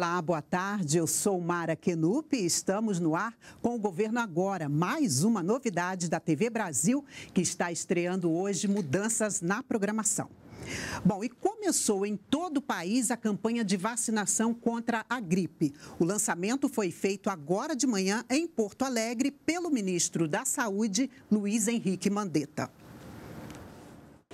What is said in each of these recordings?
Olá, boa tarde. Eu sou Mara Kenup e estamos no ar com o Governo Agora. Mais uma novidade da TV Brasil que está estreando hoje mudanças na programação. Bom, e começou em todo o país a campanha de vacinação contra a gripe. O lançamento foi feito agora de manhã em Porto Alegre pelo ministro da Saúde, Luiz Henrique Mandetta.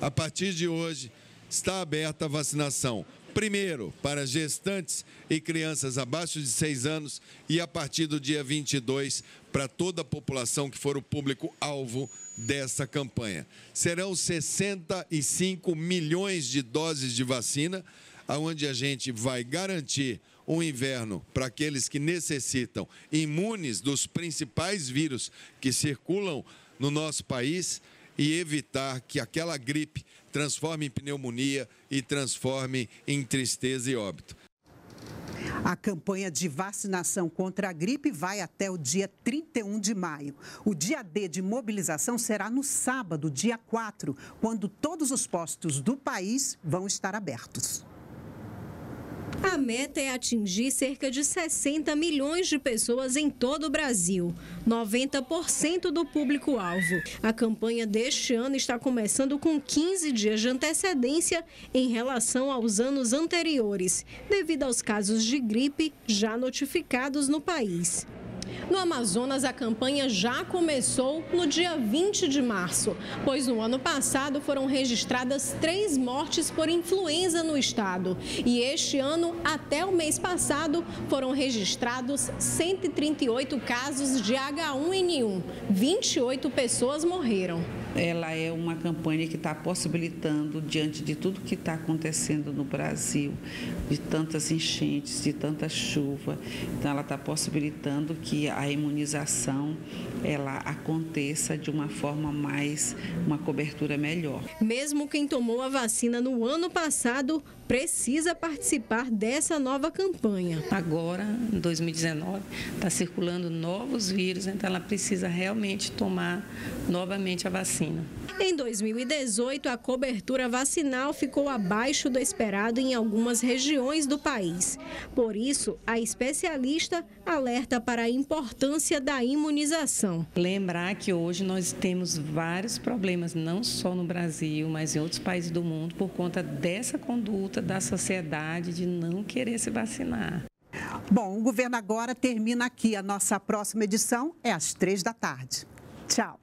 A partir de hoje, está aberta a vacinação Primeiro, para gestantes e crianças abaixo de 6 anos e a partir do dia 22 para toda a população que for o público-alvo dessa campanha. Serão 65 milhões de doses de vacina, onde a gente vai garantir um inverno para aqueles que necessitam, imunes dos principais vírus que circulam no nosso país e evitar que aquela gripe transforme em pneumonia e transforme em tristeza e óbito. A campanha de vacinação contra a gripe vai até o dia 31 de maio. O dia D de mobilização será no sábado, dia 4, quando todos os postos do país vão estar abertos. A meta é atingir cerca de 60 milhões de pessoas em todo o Brasil, 90% do público-alvo. A campanha deste ano está começando com 15 dias de antecedência em relação aos anos anteriores, devido aos casos de gripe já notificados no país. No Amazonas, a campanha já começou no dia 20 de março, pois no ano passado foram registradas três mortes por influenza no estado. E este ano, até o mês passado, foram registrados 138 casos de H1N1. 28 pessoas morreram ela é uma campanha que está possibilitando, diante de tudo que está acontecendo no Brasil, de tantas enchentes, de tanta chuva, então ela está possibilitando que a imunização ela aconteça de uma forma mais, uma cobertura melhor. Mesmo quem tomou a vacina no ano passado precisa participar dessa nova campanha. Agora, em 2019, está circulando novos vírus, então ela precisa realmente tomar novamente a vacina. Em 2018, a cobertura vacinal ficou abaixo do esperado em algumas regiões do país. Por isso, a especialista alerta para a importância da imunização. Lembrar que hoje nós temos vários problemas, não só no Brasil, mas em outros países do mundo, por conta dessa conduta da sociedade de não querer se vacinar. Bom, o governo agora termina aqui. A nossa próxima edição é às três da tarde. Tchau.